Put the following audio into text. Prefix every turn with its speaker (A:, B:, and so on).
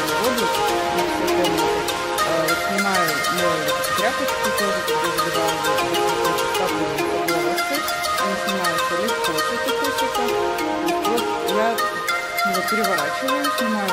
A: воду на всю Снимаю мою тряпочку тоже, когда заливаю воду, капаю волосы, они снимаются легко. Вот я ну, его переворачиваю, снимаю